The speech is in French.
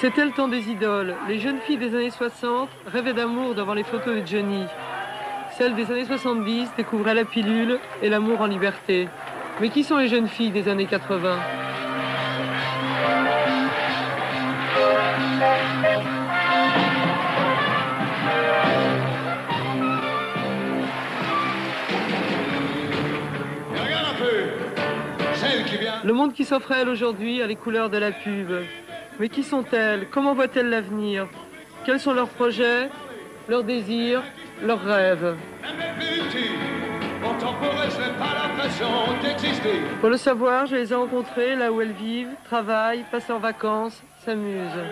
C'était le temps des idoles. Les jeunes filles des années 60 rêvaient d'amour devant les photos de Johnny. Celles des années 70 découvraient la pilule et l'amour en liberté. Mais qui sont les jeunes filles des années 80 Le monde qui s'offre à elle aujourd'hui a les couleurs de la pub. Mais qui sont-elles? Comment voient-elles l'avenir? Quels sont leurs projets, leurs désirs, leurs rêves? Pour le savoir, je les ai rencontrées là où elles vivent, travaillent, passent leurs vacances, s'amusent.